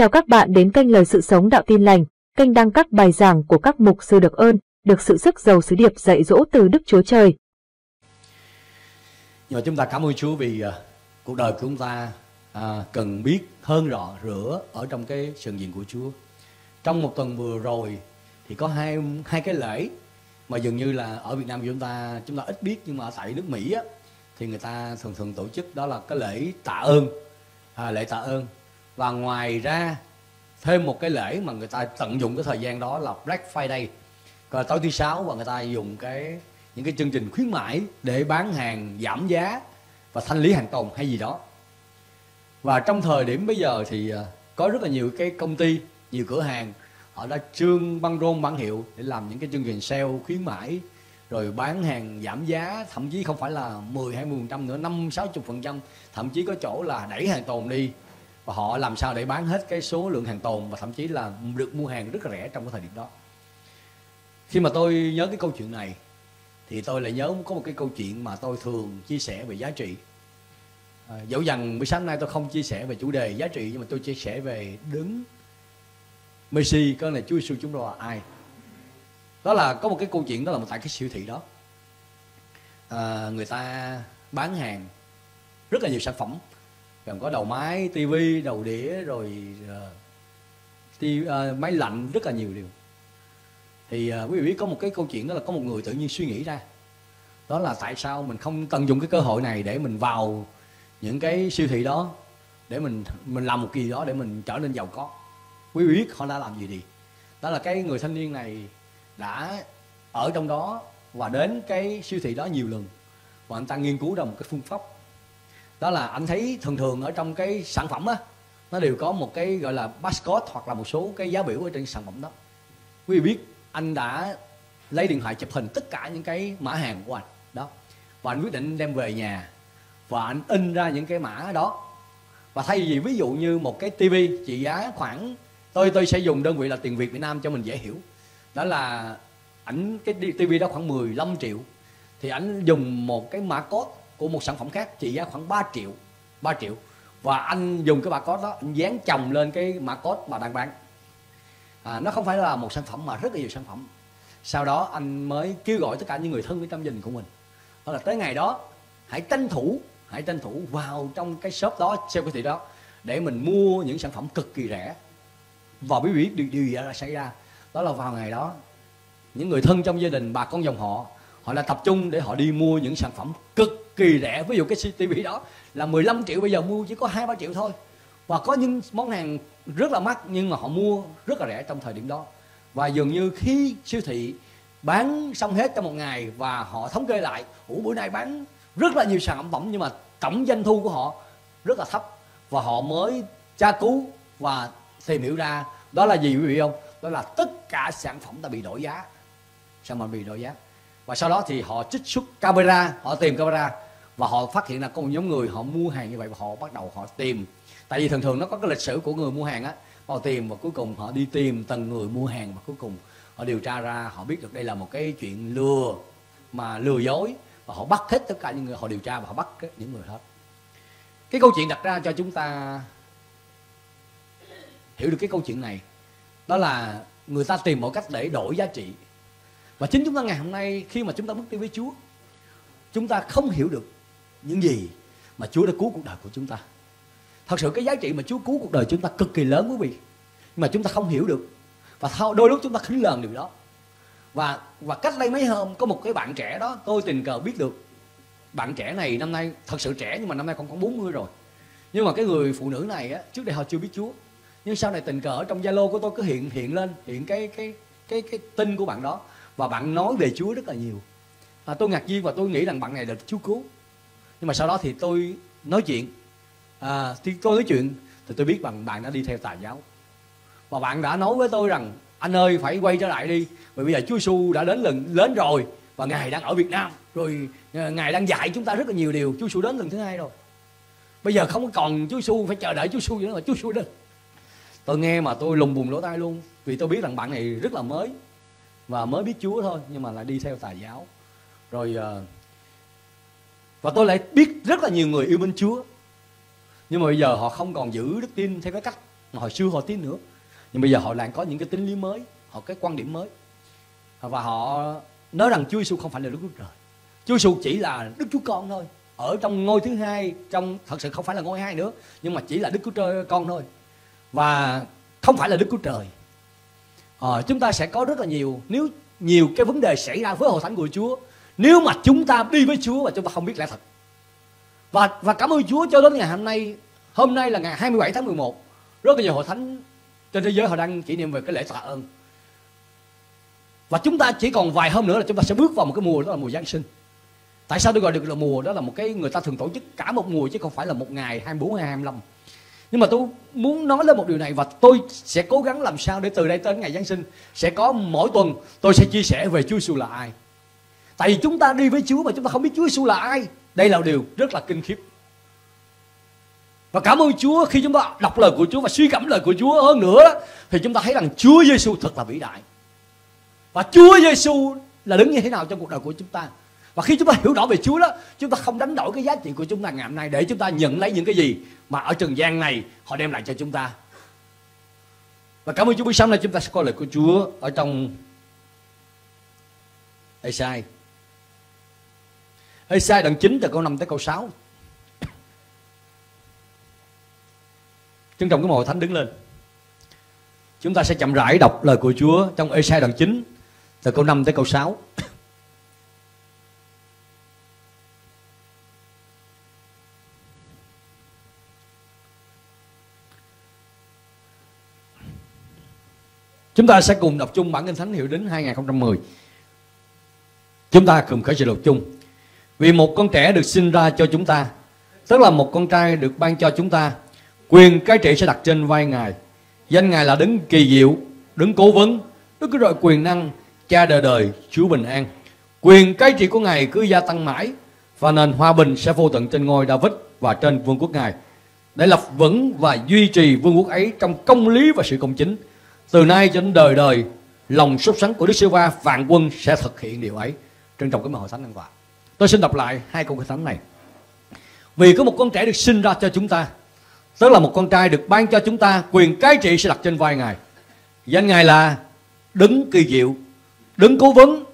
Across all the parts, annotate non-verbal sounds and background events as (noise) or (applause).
Chào các bạn đến kênh Lời Sự Sống Đạo Tin Lành, kênh đăng các bài giảng của các mục sư được ơn, được sự sức giàu sứ điệp dạy dỗ từ Đức Chúa Trời. Nhưng mà chúng ta cảm ơn Chúa vì uh, cuộc đời của chúng ta uh, cần biết hơn rõ rửa ở trong cái sự diện của Chúa. Trong một tuần vừa rồi thì có hai hai cái lễ mà dường như là ở Việt Nam của chúng ta chúng ta ít biết nhưng mà ở tại nước Mỹ á, thì người ta thường thường tổ chức đó là cái lễ tạ ơn à, lễ tạ ơn và ngoài ra, thêm một cái lễ mà người ta tận dụng cái thời gian đó là Black Friday. Rồi tối thứ sáu và người ta dùng cái, những cái chương trình khuyến mãi để bán hàng giảm giá và thanh lý hàng tồn hay gì đó. Và trong thời điểm bây giờ thì à, có rất là nhiều cái công ty, nhiều cửa hàng, họ đã trương băng rôn bản hiệu để làm những cái chương trình sale khuyến mãi, rồi bán hàng giảm giá, thậm chí không phải là 10 20 phần trăm nữa 5 60 phần trăm, thậm chí có chỗ là đẩy hàng tồn đi và họ làm sao để bán hết cái số lượng hàng tồn và thậm chí là được mua hàng rất là rẻ trong cái thời điểm đó. Khi mà tôi nhớ cái câu chuyện này thì tôi lại nhớ có một cái câu chuyện mà tôi thường chia sẻ về giá trị. À, dẫu rằng buổi sáng nay tôi không chia sẻ về chủ đề giá trị nhưng mà tôi chia sẻ về đứng Messi có là Chúa Giêsu chúng tôi là ai. Đó là có một cái câu chuyện đó là một tại cái siêu thị đó. À, người ta bán hàng rất là nhiều sản phẩm gồm có đầu máy tivi đầu đĩa rồi uh, ti, uh, máy lạnh rất là nhiều điều. Thì uh, quý vị biết có một cái câu chuyện đó là có một người tự nhiên suy nghĩ ra. Đó là tại sao mình không tận dụng cái cơ hội này để mình vào những cái siêu thị đó để mình mình làm một kỳ đó để mình trở nên giàu có. Quý vị biết họ đã làm gì đi. Đó là cái người thanh niên này đã ở trong đó và đến cái siêu thị đó nhiều lần. Và anh ta nghiên cứu ra một cái phương pháp đó là anh thấy thường thường ở trong cái sản phẩm á, nó đều có một cái gọi là barcode hoặc là một số cái giá biểu ở trên sản phẩm đó. Quý vị biết, anh đã lấy điện thoại chụp hình tất cả những cái mã hàng của anh, đó. Và anh quyết định đem về nhà, và anh in ra những cái mã đó. Và thay vì ví dụ như một cái tivi trị giá khoảng, tôi tôi sẽ dùng đơn vị là tiền việt việt nam cho mình dễ hiểu. Đó là ảnh, cái tivi đó khoảng 15 triệu. Thì ảnh dùng một cái mã code của một sản phẩm khác trị giá khoảng 3 triệu 3 triệu. Và anh dùng cái barcode đó anh dán chồng lên cái mã code mà đang bán. À, nó không phải là một sản phẩm mà rất là nhiều sản phẩm. Sau đó anh mới kêu gọi tất cả những người thân với trong gia đình của mình. Đó là tới ngày đó hãy tranh thủ hãy tranh thủ vào trong cái shop đó siêu thị đó để mình mua những sản phẩm cực kỳ rẻ. Và quý vị biết điều, điều gì đã xảy ra? Đó là vào ngày đó những người thân trong gia đình bà con dòng họ họ là tập trung để họ đi mua những sản phẩm cực kỳ rẻ ví dụ cái CCTV đó là 15 triệu, bây giờ mua chỉ có hai ba triệu thôi. Và có những món hàng rất là mắc nhưng mà họ mua rất là rẻ trong thời điểm đó. Và dường như khi siêu thị bán xong hết trong một ngày và họ thống kê lại, ủa, bữa nay bán rất là nhiều sản phẩm nhưng mà tổng doanh thu của họ rất là thấp. Và họ mới tra cứu và tìm hiểu ra đó là gì quý vị không? Đó là tất cả sản phẩm đã bị đổi giá. Sản phẩm bị đổi giá. Và sau đó thì họ trích xuất camera, họ tìm camera và họ phát hiện là có một nhóm người họ mua hàng như vậy và họ bắt đầu họ tìm. Tại vì thường thường nó có cái lịch sử của người mua hàng á, họ tìm và cuối cùng họ đi tìm từng người mua hàng và cuối cùng họ điều tra ra, họ biết được đây là một cái chuyện lừa mà lừa dối và họ bắt hết tất cả những người, họ điều tra và họ bắt những người hết. Cái câu chuyện đặt ra cho chúng ta hiểu được cái câu chuyện này, đó là người ta tìm mọi cách để đổi giá trị. Và chính chúng ta ngày hôm nay khi mà chúng ta bước đi với Chúa, chúng ta không hiểu được những gì mà Chúa đã cứu cuộc đời của chúng ta. Thật sự cái giá trị mà Chúa cứu cuộc đời chúng ta cực kỳ lớn quý vị. Nhưng mà chúng ta không hiểu được. Và đôi lúc chúng ta khinh lờn điều đó. Và và cách đây mấy hôm có một cái bạn trẻ đó tôi tình cờ biết được. Bạn trẻ này năm nay thật sự trẻ nhưng mà năm nay còn khoảng 40 rồi. Nhưng mà cái người phụ nữ này á trước đây họ chưa biết Chúa. Nhưng sau này tình cờ ở trong Zalo của tôi cứ hiện hiện lên hiện cái cái cái cái tin của bạn đó. Và bạn nói về Chúa rất là nhiều. À, tôi ngạc nhiên và tôi nghĩ rằng bạn này là Chúa cứu nhưng mà sau đó thì tôi nói chuyện. À, thì tôi nói chuyện thì tôi biết bằng bạn đã đi theo tà giáo. Và bạn đã nói với tôi rằng anh ơi phải quay trở lại đi bởi bây giờ Chúa Giêsu đã đến lần đến rồi và ngài đang ở Việt Nam. Rồi ờ, ngài đang dạy chúng ta rất là nhiều điều. Chúa Giêsu đến lần thứ hai rồi. Bây giờ không còn Chúa Giêsu phải chờ đợi Chúa Giêsu nữa mà Chúa Giêsu đến. Tôi nghe mà tôi lùng bùng lỗ tai luôn vì tôi biết rằng bạn này rất là mới và mới biết Chúa thôi nhưng mà lại đi theo tà giáo. Rồi uh, và tôi lại biết rất là nhiều người yêu mến Chúa. Nhưng mà bây giờ họ không còn giữ đức tin theo cái cách mà hồi xưa họ tin nữa. Nhưng bây giờ họ lại có những cái tính lý mới họ cái quan điểm mới. Và họ nói rằng Chúa Giêsu không phải là Đức Chúa Trời. Chúa Giêsu chỉ là Đức Chúa Con thôi. Ở trong ngôi thứ hai trong thật sự không phải là ngôi hai nữa nhưng mà chỉ là Đức Chúa Trời con thôi. Và không phải là Đức Chúa Trời. À, chúng ta sẽ có rất là nhiều nếu nhiều cái vấn đề xảy ra với hội thánh của Chúa nếu mà chúng ta đi với Chúa và chúng ta không biết lẽ thật. Và và cảm ơn Chúa cho đến ngày hôm nay hôm nay là ngày 27 tháng 11 rất là nhiều hội thánh trên thế giới họ đang kỷ niệm về cái lễ tạ ơn. Và chúng ta chỉ còn vài hôm nữa là chúng ta sẽ bước vào một cái mùa, đó là mùa Giáng sinh. Tại sao tôi gọi được là mùa? Đó là một cái người ta thường tổ chức cả một mùa chứ không phải là một ngày 24 hay 25 nhưng mà tôi muốn nói lên một điều này và tôi sẽ cố gắng làm sao để từ đây tới ngày Giáng sinh sẽ có mỗi tuần tôi sẽ chia sẻ về Chúa Giêsu là ai tại vì chúng ta đi với Chúa mà chúng ta không biết Chúa Giêsu là ai. Đây là điều rất là kinh khiếp. Và cảm ơn Chúa khi chúng ta đọc lời của Chúa và suy cảm lời của Chúa hơn nữa thì chúng ta thấy rằng Chúa Giêsu thật là vĩ đại. Và Chúa Giêsu là đứng như thế nào trong cuộc đời của chúng ta. Và khi chúng ta hiểu rõ về Chúa đó, chúng ta không đánh đổi cái giá trị của chúng ta ngày hôm nay để chúng ta nhận lấy những cái gì mà ở trần gian này họ đem lại cho chúng ta. Và cảm ơn Chúa buổi sáng nay chúng ta sẽ coi lời của Chúa ở trong Esai Esai đoạn 9 từ câu 5 tới câu 6 Trân trọng cái màu thánh đứng lên. Chúng ta sẽ chậm rãi đọc lời của Chúa trong Esai đoạn 9 từ câu 5 tới câu 6 Chúng ta sẽ cùng đọc chung bản kinh thánh hiệu đến 2010 Chúng ta cùng khởi sự đọc chung. Vì một con trẻ được sinh ra cho chúng ta, Tức là một con trai được ban cho chúng ta, Quyền cái trị sẽ đặt trên vai Ngài. Danh Ngài là đứng kỳ diệu Đứng cố vấn, Đức Chúa Trời quyền năng, Cha đời đời, Chúa bình an. Quyền cái trị của Ngài cứ gia tăng mãi, Và nền hòa bình sẽ vô tận trên ngôi David Và trên vương quốc Ngài. Để lập vững và duy trì vương quốc ấy Trong công lý và sự công chính, từ nay cho đến đời đời, lòng sốt sắng của Đức Sư Va vạn quân sẽ thực hiện điều ấy. Trân trọng cái hội thánh an toàn tôi xin đọc lại hai câu thánh này vì có một con trẻ được sinh ra cho chúng ta tức là một con trai được ban cho chúng ta quyền cai trị sẽ đặt trên vai ngài danh ngài là đứng kỳ diệu đứng cố vấn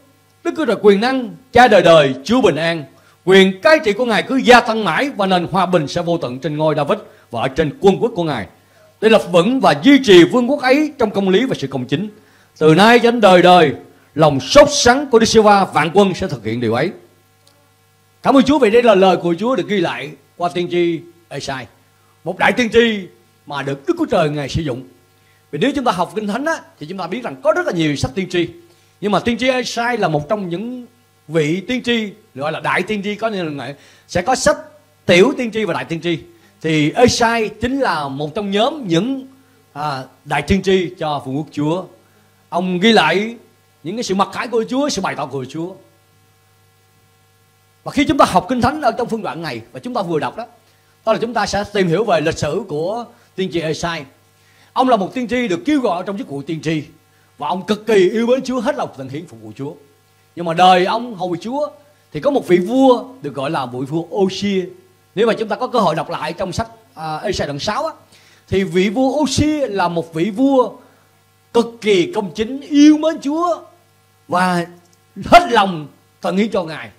đức chúa trời quyền năng cha đời đời chúa bình an quyền cai trị của ngài cứ gia tăng mãi và nền hòa bình sẽ vô tận trên ngôi david và ở trên quân quốc của ngài để lập vững và duy trì vương quốc ấy trong công lý và sự công chính. Từ nay đến đời đời, lòng sốt sắng của Đức Giê-hô-va vạn quân sẽ thực hiện điều ấy. Cảm ơn Chúa vì đây là lời của Chúa được ghi lại qua tiên tri Esai. Một đại tiên tri mà được Đức Chúa Trời Ngài sử dụng. Vì nếu chúng ta học Kinh Thánh á, thì chúng ta biết rằng có rất là nhiều sách tiên tri. Nhưng mà tiên tri Esai là một trong những vị tiên tri gọi là đại tiên tri có nghĩa là sẽ có sách tiểu tiên tri và đại tiên tri thì Esai chính là một trong nhóm những à, đại tiên tri cho vương quốc Chúa. Ông ghi lại những cái sự mặc khải của Chúa, sự bày tỏ của Chúa. Và khi chúng ta học kinh thánh ở trong phương đoạn này và chúng ta vừa đọc đó, đó là chúng ta sẽ tìm hiểu về lịch sử của tiên tri Esai. Ông là một tiên tri được kêu gọi trong chức vụ tiên tri và ông cực kỳ yêu mến Chúa hết lòng tận hiến phục vụ Chúa. Nhưng mà đời ông hầu Chúa thì có một vị vua được gọi là vị vua Osia nếu mà chúng ta có cơ hội đọc lại trong sách à, uh, Ê đoạn 6 á, thì vị vua Osi là một vị vua cực kỳ công chính yêu mến Chúa và hết lòng tận hiến cho Ngài.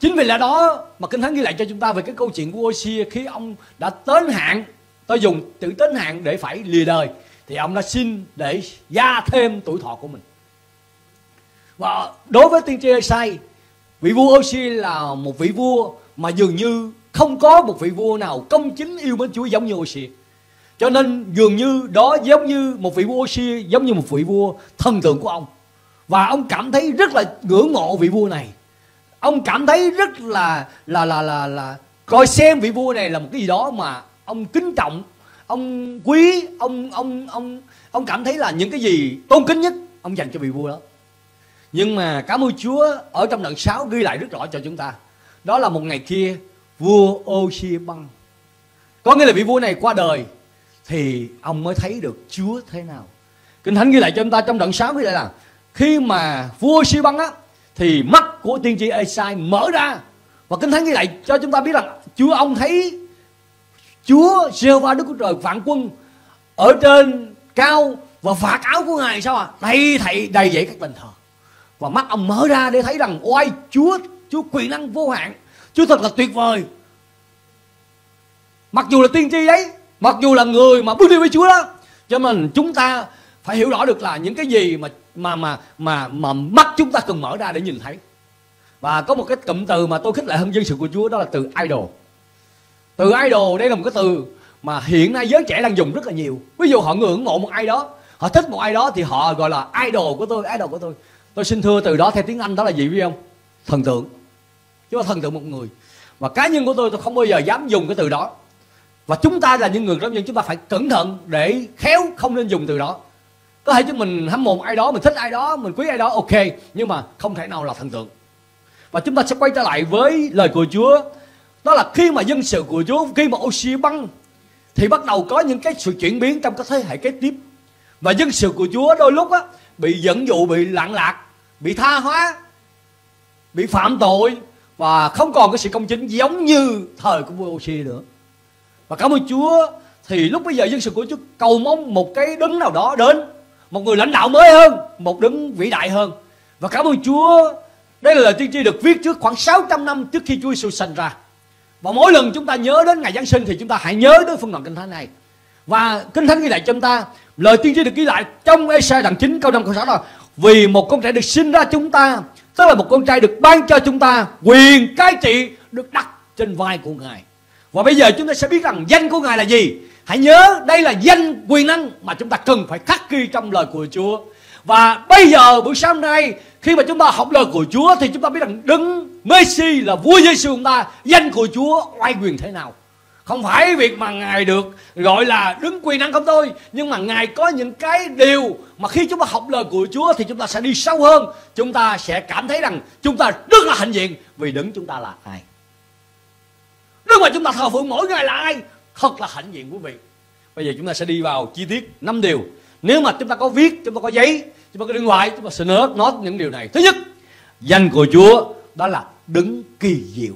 Chính vì lẽ đó mà Kinh Thánh ghi lại cho chúng ta về cái câu chuyện của Osi khi ông đã tến hạn, tôi dùng từ tến hạn để phải lìa đời thì ông đã xin để gia thêm tuổi thọ của mình. Và đối với tiên tri Esai, vị vua Osi là một vị vua mà dường như không có một vị vua nào công chính yêu mến Chúa giống như Osia. Cho nên dường như đó giống như một vị vua Osia giống như một vị vua thần tượng của ông. Và ông cảm thấy rất là ngưỡng mộ vị vua này. Ông cảm thấy rất là là là là là coi xem vị vua này là một cái gì đó mà ông kính trọng, ông quý, ông ông ông ông cảm thấy là những cái gì tôn kính nhất ông dành cho vị vua đó. Nhưng mà cảm ơn Chúa ở trong đoạn 6 ghi lại rất rõ cho chúng ta. Đó là một ngày kia vua Osi băng có nghĩa là vị vua này qua đời thì ông mới thấy được Chúa thế nào. Kinh thánh ghi lại cho chúng ta trong đoạn 6 ghi lại là khi mà vua Osi băng á thì mắt của tiên tri Esai mở ra. Và kinh thánh như vậy cho chúng ta biết rằng Chúa ông thấy Chúa Jehovah va Đức Chúa Trời vạn quân ở trên cao và vạt áo của ngài sao à đầy thầy, đầy dậy các đền thờ. Và mắt ông mở ra để thấy rằng oai chúa chúa quyền năng vô hạn. Chúa thật là tuyệt vời. Mặc dù là tiên tri đấy, mặc dù là người mà bước đi với chúa đó, cho nên chúng ta phải hiểu rõ được là những cái gì mà mà mà mà mà mắt chúng ta cần mở ra để nhìn thấy. Và có một cái cụm từ mà tôi khích lệ hơn dân sự của Chúa, đó là từ idol. Từ idol, đây là một cái từ mà hiện nay giới trẻ đang dùng rất là nhiều. Ví dụ họ ngưỡng mộ một ai đó, họ thích một ai đó thì họ gọi là idol của tôi, idol của tôi. Tôi xin thưa từ đó theo tiếng anh đó là gì biết không? Thần tượng. Chứ là thần tượng một người. Và cá nhân của tôi tôi không bao giờ dám dùng cái từ đó. Và chúng ta là những người giáo dân chúng ta phải cẩn thận để khéo không nên dùng từ đó có thể chúng mình hâm mộ ai đó, mình thích ai đó, mình quý ai đó, ok. Nhưng mà không thể nào là thần tượng. Và chúng ta sẽ quay trở lại với lời của Chúa. Đó là khi mà dân sự của Chúa, khi mà oxy băng, thì bắt đầu có những cái sự chuyển biến trong các thế hệ kế tiếp. Và dân sự của Chúa đôi lúc á, bị dẫn dụ, bị lạng lạc, bị tha hóa, bị phạm tội, và không còn cái sự công chính giống như thời của vua oxy nữa. Và cảm ơn Chúa, thì lúc bây giờ dân sự của Chúa cầu mong một cái đứng nào đó đến một người lãnh đạo mới hơn, một đứng vĩ đại hơn. Và cảm ơn Chúa, đây là lời tiên tri được viết trước khoảng 600 năm trước khi Chúa Giêsu sinh ra. Và mỗi lần chúng ta nhớ đến ngày Giáng sinh thì chúng ta hãy nhớ đến phân đoạn kinh thánh này. Và kinh thánh ghi lại cho chúng ta lời tiên tri được ghi lại trong Esai đoạn 9 câu 5 câu 6 là vì một con trẻ được sinh ra chúng ta, tức là một con trai được ban cho chúng ta quyền cai trị được đặt trên vai của ngài. Và bây giờ chúng ta sẽ biết rằng danh của ngài là gì hãy nhớ, đây là danh, quyền năng mà chúng ta cần phải khắc ghi trong lời của Chúa. Và bây giờ, buổi sáng nay, khi mà chúng ta học lời của Chúa thì chúng ta biết rằng đứng Messi là vua Giêsu chúng ta. Danh của Chúa oai quyền thế nào? Không phải việc mà ngài được gọi là đứng quyền năng không thôi, nhưng mà ngài có những cái điều mà khi chúng ta học lời của Chúa thì chúng ta sẽ đi sâu hơn. Chúng ta sẽ cảm thấy rằng chúng ta rất là hạnh diện vì đứng chúng ta là ai. Đức mà chúng ta thờ phượng mỗi ngày là ai? Thật là hạnh diện quý vị bây giờ chúng ta sẽ đi vào chi tiết năm điều. Nếu mà chúng ta có viết, chúng ta có giấy, chúng ta có điện thoại, chúng ta sẽ nốt nốt những điều này. Thứ nhất, danh của chúa đó là đứng kỳ diệu.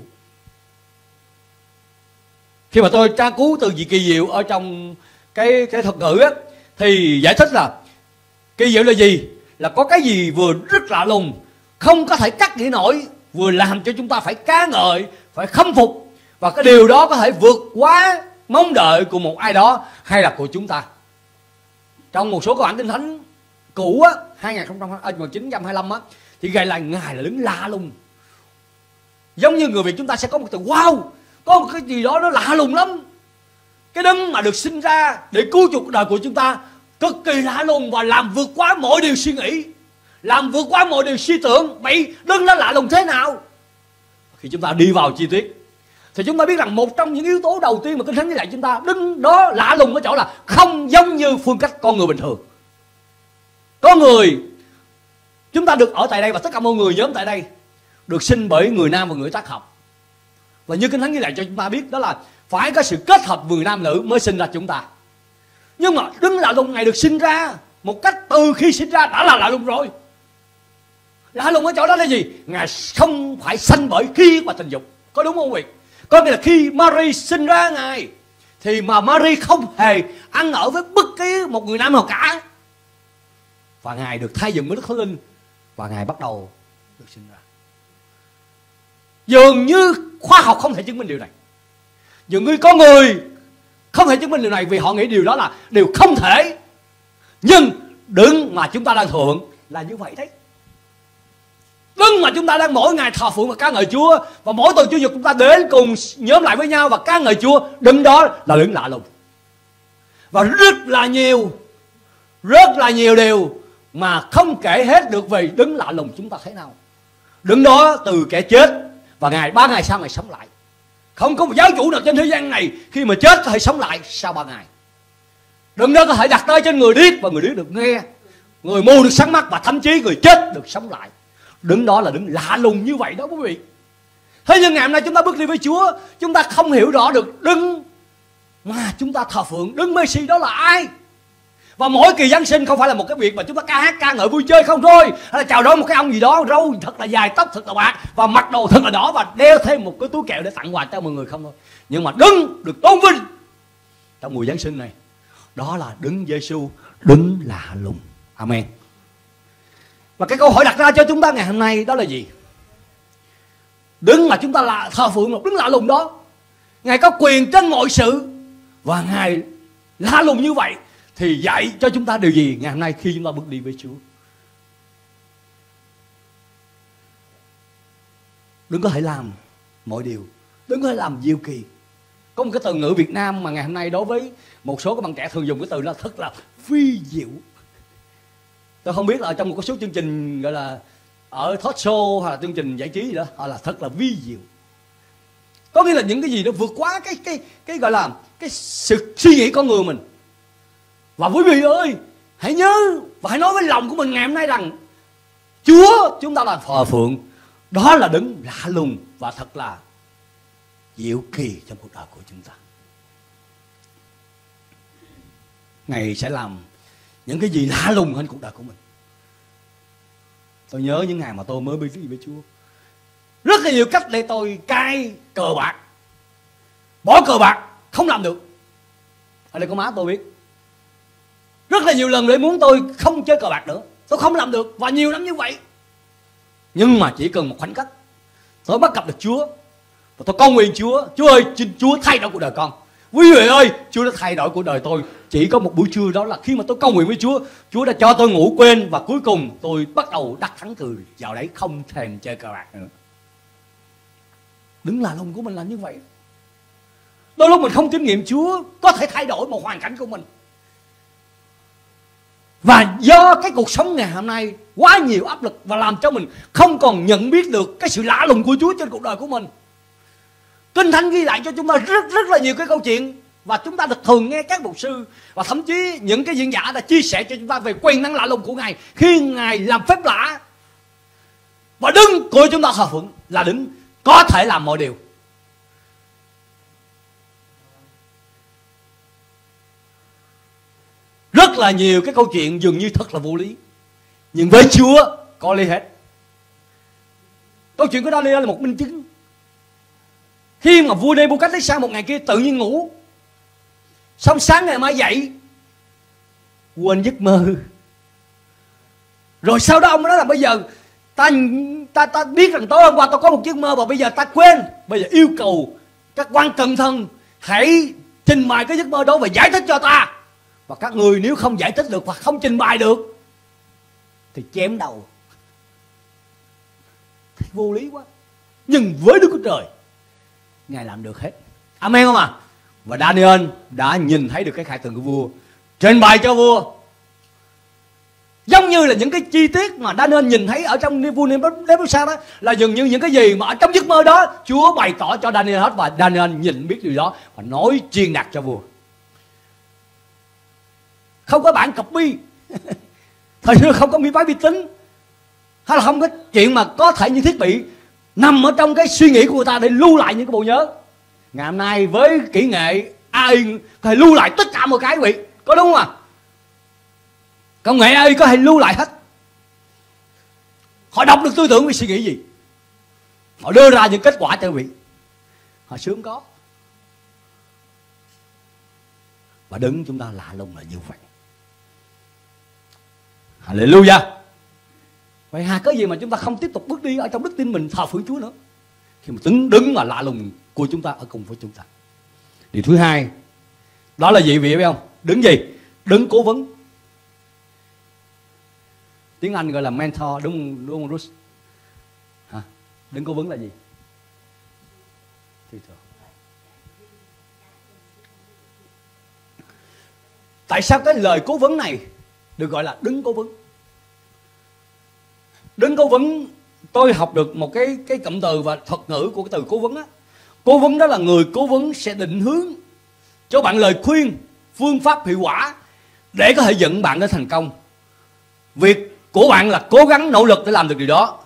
Khi mà tôi tra cứu từ gì kỳ diệu ở trong cái cái thuật ngữ á, thì giải thích là kỳ diệu là gì? Là có cái gì vừa rất lạ lùng, không có thể cắt nghĩ nổi, vừa làm cho chúng ta phải cá ngợi, phải khâm phục. Và cái điều đó có thể vượt quá mong đợi của một ai đó hay là của chúng ta. Trong một số các bản kinh thánh cũ á 2025 á, thì gầy là ngài là đứng lạ lùng. Giống như người việt chúng ta sẽ có một từ, wow, có một cái gì đó nó lạ lùng lắm. Cái đấng mà được sinh ra để cứu chuộc đời của chúng ta cực kỳ lạ lùng và làm vượt quá mọi điều suy nghĩ, làm vượt quá mọi điều suy tưởng. Vậy đấng nó lạ lùng thế nào? Khi chúng ta đi vào chi tiết thì chúng ta biết rằng một trong những yếu tố đầu tiên mà kinh thánh ghi lại chúng ta đứng đó lạ lùng ở chỗ là không giống như phương cách con người bình thường. Có người, chúng ta được ở tại đây và tất cả mọi người nhóm tại đây được sinh bởi người nam và người tác hợp. Và như kinh thánh ghi lại cho chúng ta biết đó là phải có sự kết hợp người nam nữ mới sinh ra chúng ta. Nhưng mà đứng lạ lùng ngày được sinh ra một cách từ khi sinh ra đã là lạ lùng rồi. Lạ lùng ở chỗ đó là gì? Ngài không phải sanh bởi khi và tình dục. Có đúng không quý vị có nghĩa là khi Mary sinh ra ngài, thì mà Mary không hề ăn ở với bất cứ một người nam nào cả. Và ngài được thay dựng với đức thánh linh, và ngài bắt đầu được sinh ra. Dường như khoa học không thể chứng minh điều này. Dường như có người không thể chứng minh điều này vì họ nghĩ điều đó là điều không thể. Nhưng đứng mà chúng ta đang thượng là như vậy đấy. Đừng mà chúng ta đang mỗi ngày thờ phượng và ca ngợi Chúa, Và mỗi tuần Chủ nhật chúng ta đến cùng nhóm lại với nhau và ca ngợi Chúa. Đứng đó là đứng lạ lùng. Và rất là nhiều, Rất là nhiều điều Mà không kể hết được về đứng lạ lùng chúng ta thế nào. Đứng đó từ kẻ chết Và ngày, ba ngày sau ngày sống lại. Không có một giáo chủ nào trên thế gian này Khi mà chết có thể sống lại sau ba ngày. Đứng đó có thể đặt tay trên người điếc Và người điếc được nghe. Người mù được sáng mắt Và thậm chí người chết được sống lại đứng đó là đứng lạ lùng như vậy đó quý vị. Thế nhưng ngày hôm nay chúng ta bước đi với chúa, chúng ta không hiểu rõ được đứng mà chúng ta thờ phượng đứng messi đó là ai. Và mỗi kỳ Giáng sinh không phải là một cái việc mà chúng ta ca hát, ca ngợi vui chơi không thôi. Hay là chào đón một cái ông gì đó, râu, thật là dài tóc, thật là bạc, và mặc đồ thật là đỏ, và đeo thêm một cái túi kẹo để tặng quà cho mọi người không thôi. Nhưng mà đứng được tôn vinh trong mùa Giáng sinh này, đó là đứng Giêsu đứng lạ lùng. Amen và cái câu hỏi đặt ra cho chúng ta ngày hôm nay đó là gì? Đứng mà chúng ta là thờ phượng một đứng lạ lùng đó. Ngài có quyền trên mọi sự và ngài lạ lùng như vậy thì dạy cho chúng ta điều gì ngày hôm nay khi chúng ta bước đi với Chúa? Đừng có thể làm mọi điều, đừng có thể làm diêu kỳ. Có một cái từ ngữ Việt Nam mà ngày hôm nay đối với một số các bạn trẻ thường dùng cái từ là thật là phi diệu tôi không biết là trong một số chương trình, gọi là, ở talk show hoặc là chương trình giải trí gì đó, họ là thật là vi diệu. Có nghĩa là những cái gì đó vượt quá cái cái cái, gọi là, cái sự suy nghĩ con người mình. Và quý vị ơi, hãy nhớ và hãy nói với lòng của mình ngày hôm nay rằng, Chúa, chúng ta là phò phượng. Đó là đứng lạ lùng và thật là diệu kỳ trong cuộc đời của chúng ta. Ngài sẽ làm những cái gì lạ lùng hơn cuộc đời của mình. Tôi nhớ những ngày mà tôi mới biết gì với Chúa. Rất là nhiều cách để tôi cai cờ bạc. Bỏ cờ bạc, không làm được. Ở đây có má tôi biết. Rất là nhiều lần để muốn tôi không chơi cờ bạc nữa. Tôi không làm được, và nhiều lắm như vậy. Nhưng mà chỉ cần một khoảnh khắc, tôi bắt gặp được Chúa, và tôi cầu nguyện Chúa Chúa ơi, xin Chúa thay đổi cuộc đời con quý vị ơi, Chúa đã thay đổi cuộc đời tôi. Chỉ có một buổi trưa đó là khi mà tôi cầu nguyện với Chúa Chúa đã cho tôi ngủ quên và cuối cùng tôi bắt đầu đắc thắng từ vào đấy không thèm chơi cờ bạc nữa. Đứng là lòng của mình là như vậy. Đôi lúc mình không kinh nghiệm Chúa, có thể thay đổi một hoàn cảnh của mình. Và do cái cuộc sống ngày hôm nay quá nhiều áp lực và làm cho mình không còn nhận biết được cái sự lạ lùng của Chúa trên cuộc đời của mình. Kinh Thánh ghi lại cho chúng ta rất rất là nhiều cái câu chuyện. Và chúng ta được thường nghe các mục sư và thậm chí những cái diễn giả đã chia sẻ cho chúng ta về quyền năng lạ lùng của ngài. Khi ngài làm phép lạ và đứng của chúng ta thờ phượng là đứng có thể làm mọi điều. Rất là nhiều cái câu chuyện dường như thật là vô lý, nhưng với Chúa có lý hết. Câu chuyện của Daniel là một minh chứng khi mà vua Nebuchadnezzar một ngày kia tự nhiên ngủ. Xong sáng ngày mai dậy, quên giấc mơ. Rồi sau đó ông nói là bây giờ ta ta ta biết rằng tối hôm qua tôi có một giấc mơ và bây giờ ta quên. Bây giờ yêu cầu các quan cẩn thân hãy trình bày cái giấc mơ đó và giải thích cho ta. Và các người nếu không giải thích được hoặc không trình bày được, thì chém đầu. Vô lý quá. Nhưng với đức chúa trời ngài làm được hết. Amen không à và daniel đã nhìn thấy được cái khải tượng của vua. Trình bày cho vua. Giống như là những cái chi tiết mà Daniel nhìn thấy ở trong vua Nebuchadnezzar đó, là dường như những cái gì mà ở trong giấc mơ đó, Chúa bày tỏ cho Daniel hết và Daniel nhìn biết điều đó và nói truyền đạt cho vua. Không có bản copy. (laughs) Thời xưa không có máy vi tính. Hay là không có chuyện mà có thể như thiết bị nằm ở trong cái suy nghĩ của người ta để lưu lại những cái bộ nhớ. Ngày hôm nay với kỹ nghệ ai có thể lưu lại tất cả mọi cái quý vị. Có đúng không ạ? Công nghệ ai có thể lưu lại hết. Họ đọc được tư tưởng với suy nghĩ gì? Họ đưa ra những kết quả cho quý vị. Họ sướng có. Và đứng chúng ta lạ lùng là như vậy. Hallelujah. Vậy hà có gì mà chúng ta không tiếp tục bước đi ở trong đức tin mình thờ phượng Chúa nữa? Khi mà đứng đứng mà lạ lùng của chúng ta ở cùng với chúng ta. Điều thứ hai Đó là gì vị biết không? Đứng gì? Đứng cố vấn. Tiếng Anh gọi là mentor đúng không, đúng không Hả? Đứng cố vấn là gì? Tại sao cái lời cố vấn này được gọi là đứng cố vấn? Đến cố vấn, tôi học được một cái cái cụm từ và thuật ngữ của cái từ cố vấn á. Cố vấn đó là người cố vấn sẽ định hướng cho bạn lời khuyên, phương pháp hiệu quả để có thể dẫn bạn đến thành công. Việc của bạn là cố gắng, nỗ lực để làm được điều đó.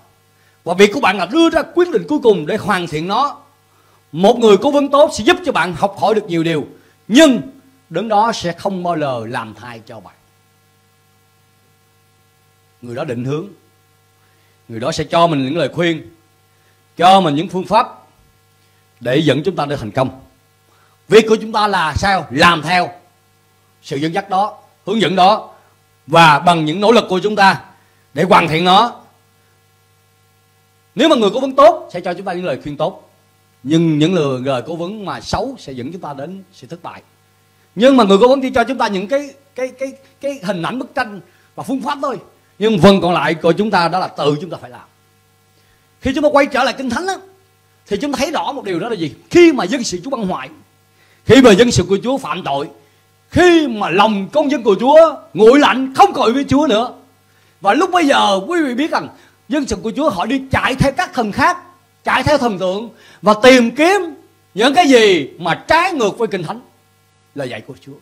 Và việc của bạn là đưa ra quyết định cuối cùng để hoàn thiện nó. Một người cố vấn tốt sẽ giúp cho bạn học hỏi được nhiều điều, nhưng đứng đó sẽ không bao giờ làm thay cho bạn. Người đó định hướng người đó sẽ cho mình những lời khuyên cho mình những phương pháp để dẫn chúng ta đến thành công. Việc của chúng ta là sao? Làm theo sự dẫn dắt đó hướng dẫn đó và bằng những nỗ lực của chúng ta để hoàn thiện nó. Nếu mà người cố vấn tốt sẽ cho chúng ta những lời khuyên tốt nhưng những lời, lời cố vấn mà xấu sẽ dẫn chúng ta đến sự thất bại. Nhưng mà người cố vấn chỉ cho chúng ta những cái cái cái cái hình ảnh bức tranh và phương pháp thôi nhưng phần còn lại của chúng ta đó là tự chúng ta phải làm. Khi chúng ta quay trở lại kinh thánh á, thì chúng ta thấy rõ một điều đó là gì? Khi mà dân sự chúa băng hoại, khi mà dân sự của chúa phạm tội, khi mà lòng công dân của chúa nguội lạnh, không còn với chúa nữa. Và lúc bây giờ, quý vị biết rằng dân sự của chúa họ đi chạy theo các thần khác, chạy theo thần tượng và tìm kiếm những cái gì mà trái ngược với kinh thánh. Là dạy của chúa.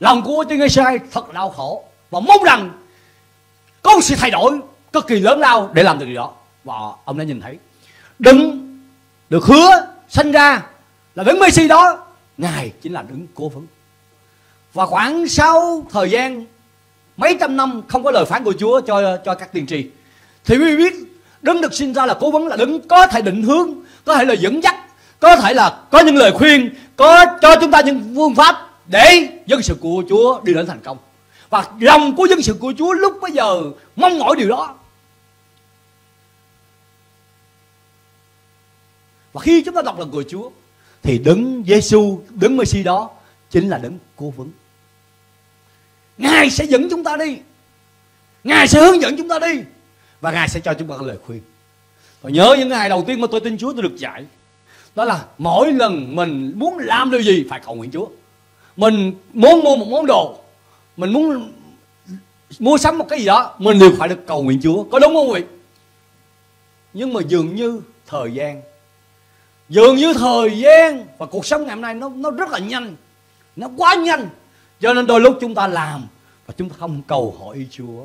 Lòng của tiên sai thật đau khổ và mong rằng có sự thay đổi cực kỳ lớn lao để làm được điều đó. Và ông đã nhìn thấy. Đừng được hứa sinh ra là đấng Messi đó, ngài chính là đấng cố vấn. Và khoảng sau thời gian, mấy trăm năm không có lời phán của Chúa cho cho các tiên tri, thì quý vị biết đấng được sinh ra là cố vấn, là đấng có thể định hướng, có thể là dẫn dắt, có thể là có những lời khuyên, có cho chúng ta những phương pháp để dân sự của Chúa đi đến thành công và lòng của dân sự của Chúa lúc bây giờ mong mỏi điều đó. Và khi chúng ta đọc lời của Chúa, thì đứng Giêsu đứng Messi đó chính là đứng cố vấn. Ngài sẽ dẫn chúng ta đi. Ngài sẽ hướng dẫn chúng ta đi. Và Ngài sẽ cho chúng ta lời khuyên. Tôi nhớ những ngày đầu tiên mà tôi tin Chúa, tôi được dạy. Đó là mỗi lần mình muốn làm điều gì phải cầu nguyện Chúa. Mình muốn mua một món đồ mình muốn mua sắm một cái gì đó. Mình đều phải được cầu nguyện Chúa. Có đúng không quý vị? Nhưng mà dường như thời gian dường như thời gian và cuộc sống ngày hôm nay nó nó rất là nhanh. Nó quá nhanh. Cho nên đôi lúc chúng ta làm và chúng ta không cầu hỏi ý Chúa.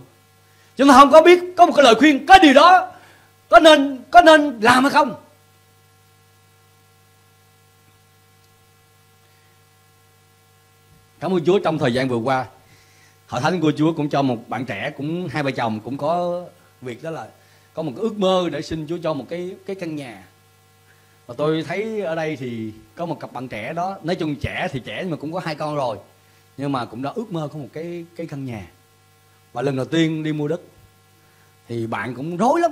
Chúng ta không có biết có một cái lời khuyên có điều đó có nên có nên làm hay không. Cảm ơn Chúa trong thời gian vừa qua hội thánh của Chúa cũng cho một bạn trẻ cũng, hai vợ chồng cũng có việc đó là có một cái ước mơ để xin Chúa cho một cái cái căn nhà. Và tôi thấy ở đây thì có một cặp bạn trẻ đó. Nói chung trẻ thì trẻ nhưng mà cũng có hai con rồi. Nhưng mà cũng đã ước mơ có một cái cái căn nhà. Và lần đầu tiên đi mua đất thì bạn cũng rối lắm.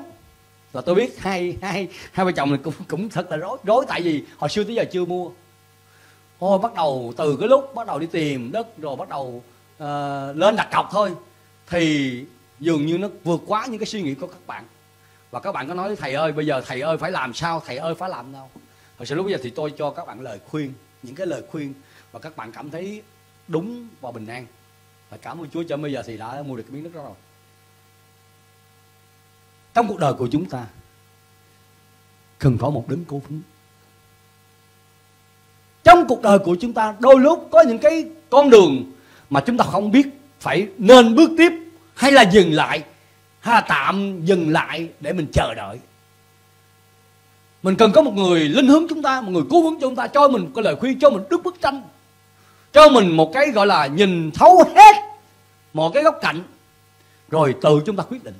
Và tôi biết hai hai hai vợ chồng này cũng cũng thật là rối rối tại vì hồi xưa tới giờ chưa mua. Thôi bắt đầu từ cái lúc bắt đầu đi tìm đất rồi bắt đầu uh, lên đặt cọc thôi. Thì dường như nó vượt quá những cái suy nghĩ của các bạn. Và các bạn có nói thầy ơi bây giờ thầy ơi phải làm sao thầy ơi phải làm đâu thật sự lúc bây giờ thì tôi cho các bạn lời khuyên những cái lời khuyên và các bạn cảm thấy đúng và bình an. Và cảm ơn Chúa cho bây giờ thì đã mua được cái miếng đất đó rồi. Trong cuộc đời của chúng ta cần có một đấng cố vấn. Trong cuộc đời của chúng ta đôi lúc có những cái con đường mà chúng ta không biết phải nên bước tiếp hay là dừng lại hay là tạm dừng lại để mình chờ đợi. Mình cần có một người linh hướng chúng ta, một người cố vấn cho chúng ta, cho mình một cái lời khuyên, cho mình đứt bức tranh cho mình một cái gọi là nhìn thấu hết một cái góc cạnh, rồi từ chúng ta quyết định.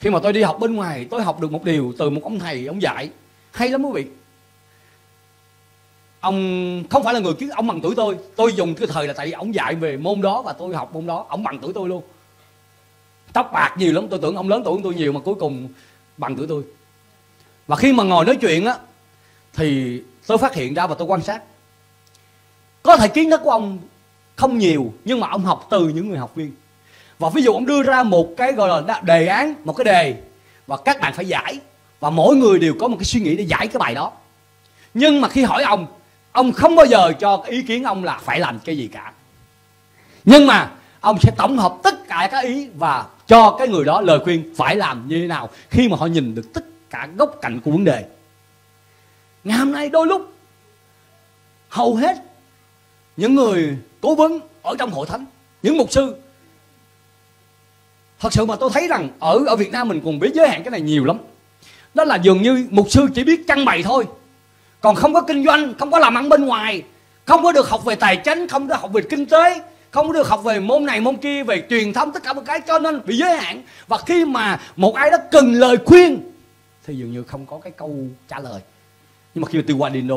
Khi mà tôi đi học bên ngoài, tôi học được một điều từ một ông thầy, ông dạy. Hay lắm quý vị ông không phải là người kiến ông bằng tuổi tôi. Tôi dùng cái thời là tại vì ông dạy về môn đó và tôi học môn đó. Ông bằng tuổi tôi luôn. Tóc bạc nhiều lắm, tôi tưởng ông lớn tuổi tôi nhiều mà cuối cùng bằng tuổi tôi. Và khi mà ngồi nói chuyện á, thì tôi phát hiện ra và tôi quan sát. Có thể kiến thức của ông không nhiều, nhưng mà ông học từ những người học viên. Và ví dụ ông đưa ra một cái gọi là đề án, một cái đề, và các bạn phải giải. Và mỗi người đều có một cái suy nghĩ để giải cái bài đó. Nhưng mà khi hỏi ông ông không bao giờ cho ý kiến ông là phải làm cái gì cả. Nhưng mà ông sẽ tổng hợp tất cả các ý và cho cái người đó lời khuyên phải làm như thế nào khi mà họ nhìn được tất cả góc cạnh của vấn đề. Ngày hôm nay đôi lúc, hầu hết những người cố vấn ở trong hội thánh, những mục sư, thật sự mà tôi thấy rằng ở ở Việt Nam mình còn biết giới hạn cái này nhiều lắm. Đó là dường như mục sư chỉ biết trăng bày thôi còn không có kinh doanh, không có làm ăn bên ngoài, không có được học về tài chính, không có học về kinh tế, không có được học về môn này môn kia, về truyền thông tất cả mọi cái, cho nên bị giới hạn. Và khi mà một ai đó cần lời khuyên, thì dường như không có cái câu trả lời. Nhưng mà khi mà từ qua Dino,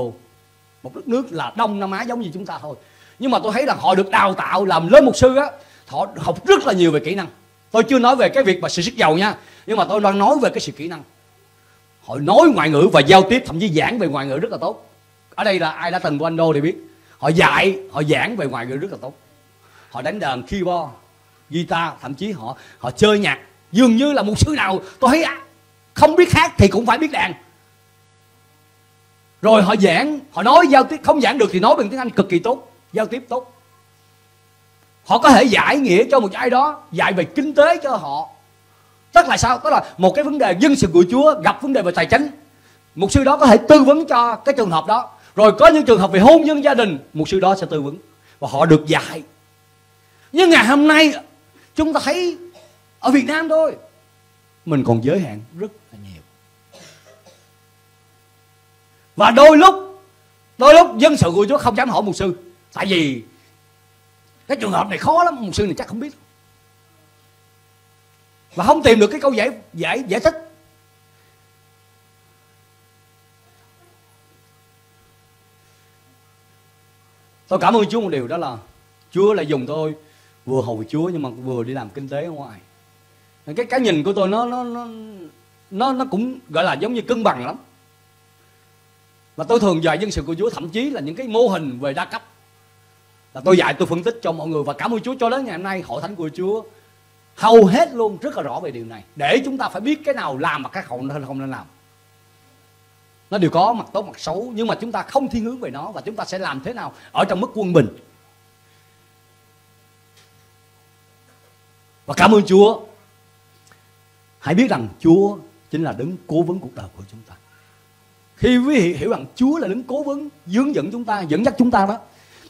một đất nước là Đông Nam Á giống như chúng ta thôi. Nhưng mà tôi thấy là họ được đào tạo làm lớn mục sư á, họ học rất là nhiều về kỹ năng. Tôi chưa nói về cái việc mà sự sức giàu nha, nhưng mà tôi đang nói về cái sự kỹ năng họ nói ngoại ngữ và giao tiếp, thậm chí giảng về ngoại ngữ rất là tốt. Ở đây là ai đã từng qua Ando thì biết. Họ dạy, họ giảng về ngoại ngữ rất là tốt. Họ đánh đàn, keyboard, guitar, thậm chí họ họ chơi nhạc. Dường như là một sư nào, tôi thấy không biết hát thì cũng phải biết đàn. Rồi họ giảng, họ nói giao tiếp, không giảng được thì nói bằng tiếng anh cực kỳ tốt, giao tiếp tốt. Họ có thể giải nghĩa cho một ai đó dạy về kinh tế cho họ tức là sao? Tức là một cái vấn đề dân sự của chúa, gặp vấn đề về tài chính. Một sư đó có thể tư vấn cho cái trường hợp đó. Rồi có những trường hợp về hôn nhân gia đình một sư đó sẽ tư vấn. Và họ được dạy. Nhưng ngày hôm nay, chúng ta thấy ở Việt Nam thôi, mình còn giới hạn rất là nhiều. Và đôi lúc đôi lúc dân sự của Chúa không dám hỏi mục sư. Tại vì cái trường hợp này khó lắm, mục sư này chắc không biết và không tìm được cái câu giải giải giải thích. Tôi cảm ơn Chúa một điều đó là Chúa lại dùng tôi, vừa hầu Chúa nhưng mà vừa đi làm kinh tế ở ngoài. Cái cái nhìn của tôi nó nó nó nó nó cũng gọi là giống như cân bằng lắm. Và tôi thường dạy dân sự của Chúa, thậm chí là những cái mô hình về đa cấp. Là tôi dạy, tôi phân tích cho mọi người và cảm ơn Chúa cho đến ngày hôm nay, hội thánh của Chúa hầu hết luôn rất là rõ về điều này. Để chúng ta phải biết cái nào làm mà các hậu không nên làm. Nó đều có mặt tốt, mặt xấu, nhưng mà chúng ta không thiên hướng về nó và chúng ta sẽ làm thế nào ở trong mức quân bình. Và cảm ơn Chúa. Hãy biết rằng Chúa chính là đứng cố vấn cuộc đời của chúng ta. Khi quý vị hiểu rằng Chúa là đứng cố vấn dướng dẫn chúng ta, dẫn dắt chúng ta đó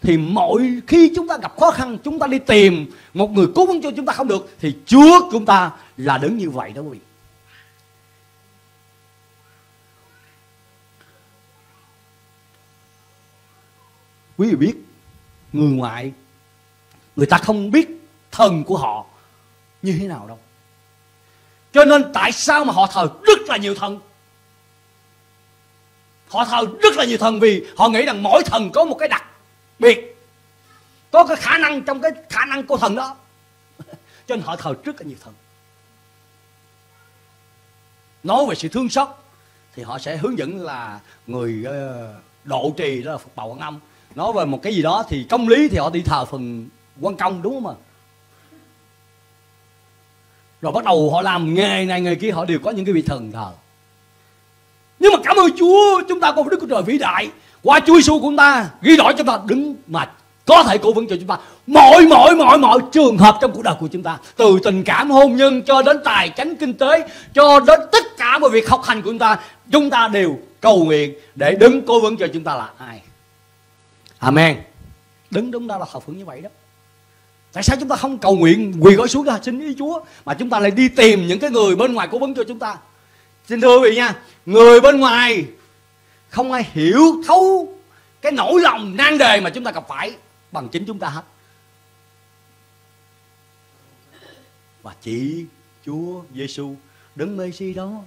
thì mỗi khi chúng ta gặp khó khăn, chúng ta đi tìm một người cố vấn cho chúng ta không được, thì Chúa chúng ta là đứng như vậy đó quý vị. Quý vị biết, người ngoại, người ta không biết thần của họ như thế nào đâu. Cho nên tại sao mà họ thờ rất là nhiều thần? Họ thờ rất là nhiều thần vì họ nghĩ rằng mỗi thần có một cái đặc biệt. Có cái khả năng trong cái khả năng của thần đó. (laughs) Cho nên họ thờ trước là nhiều thần. Nói về sự thương xót, thì họ sẽ hướng dẫn là người ờ, độ trì đó là phật bào quan âm. Nói về một cái gì đó thì công lý thì họ đi thờ phần quan công, đúng không ạ? Rồi bắt đầu họ làm nghề này, nghề kia, họ đều có những cái vị thần thờ. Nhưng mà cảm ơn Chúa, chúng ta có một Đức của Trời vĩ đại qua Chúa Giêsu của chúng ta ghi đổi chúng ta, đứng mà có thể cố vấn cho chúng ta. Mọi mọi mọi mọi trường hợp trong cuộc đời của chúng ta, từ tình cảm, hôn nhân cho đến tài chính kinh tế, cho đến tất cả mọi việc học hành của chúng ta chúng ta đều cầu nguyện để đứng cố vấn cho chúng ta là ai. Amen. Đứng đúng đó là thờ phượng như vậy đó. Tại sao chúng ta không cầu nguyện, quỳ gối xuống ra, xin ý chúa, mà chúng ta lại đi tìm những cái người bên ngoài cố vấn cho chúng ta? Xin thưa quý vị nha, người bên ngoài không ai hiểu thấu cái nỗi lòng nan đề mà chúng ta gặp phải bằng chính chúng ta hết và chỉ Chúa Giêsu đứng Messi đó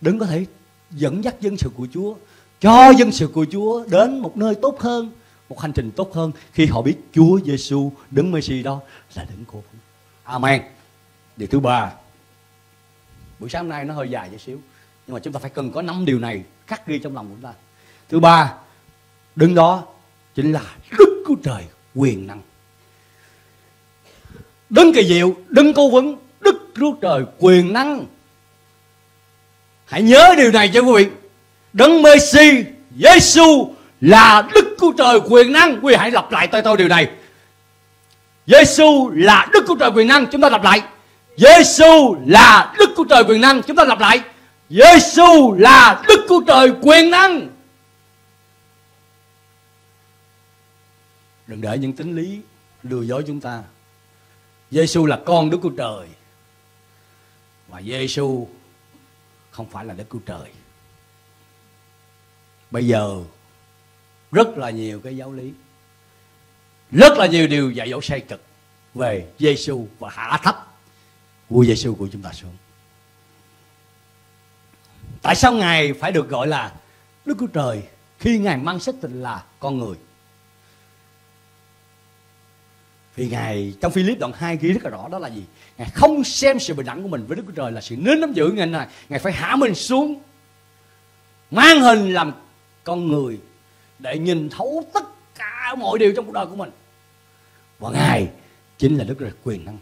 đứng có thể dẫn dắt dân sự của Chúa, cho dân sự của Chúa đến một nơi tốt hơn, một hành trình tốt hơn, khi họ biết Chúa Giêsu đứng Messi đó là đứng cố. Amen. Điều thứ ba. Buổi sáng nay nó hơi dài chút xíu nhưng mà chúng ta phải cần có năm điều này khắc ghi trong lòng của chúng ta. Thứ ba, đứng đó chính là Đức của Trời quyền năng. Đứng kỳ diệu, đứng cố vấn, Đức Chúa Trời quyền năng. Hãy nhớ điều này cho quý vị. Đấng Messi, Giêsu là Đức của Trời quyền năng. Quý vị hãy lặp lại tay tôi điều này. Giêsu là Đức của Trời quyền năng. Chúng ta lặp lại. Giêsu là Đức của Trời quyền năng. Chúng ta lặp lại. Giêsu là Đức Chúa Trời quyền năng. Đừng để những tính lý lừa dối chúng ta. Giêsu là con Đức Chúa Trời. Và Giêsu không phải là Đức Chúa Trời. Bây giờ rất là nhiều cái giáo lý, rất là nhiều điều dạy dỗ sai cực về Giêsu và hạ thấp vua Giêsu của chúng ta xuống tại sao ngài phải được gọi là Đức Chúa Trời khi ngài mang sách tình là con người? Vì ngài, trong Philip đoạn 2 ghi rất là rõ, đó là gì? Ngài không xem sự bình đẳng của mình với đức chúa trời là sự nến nắm giữ ngài này. Ngài phải hạ mình xuống, mang hình làm con người để nhìn thấu tất cả mọi điều trong cuộc đời của mình. Và ngài chính là đức chúa trời quyền năng.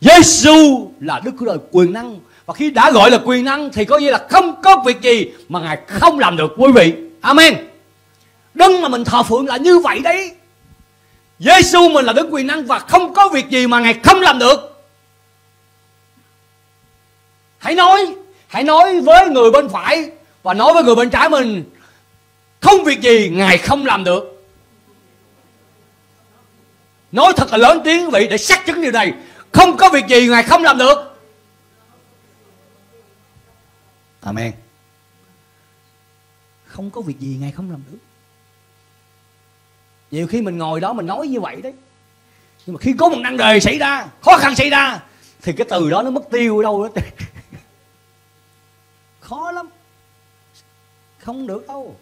Giêsu là đức chúa trời quyền năng và khi đã gọi là quyền năng thì có nghĩa là không có việc gì mà ngài không làm được, quý vị. Amen. Đấng mà mình thờ phượng là như vậy đấy. Giêsu mình là đức quyền năng và không có việc gì mà ngài không làm được. Hãy nói hãy nói với người bên phải và nói với người bên trái mình, không việc gì ngài không làm được. Nói thật là lớn tiếng quý vị để xác chứng điều này. Không có việc gì ngài không làm được. Amen. Không có việc gì ngài không làm được. Nhiều khi mình ngồi đó mình nói như vậy đấy. Nhưng mà khi có một năng đề xảy ra, khó khăn xảy ra, thì cái từ đó nó mất tiêu ở đâu đó (laughs) khó lắm. Không được đâu.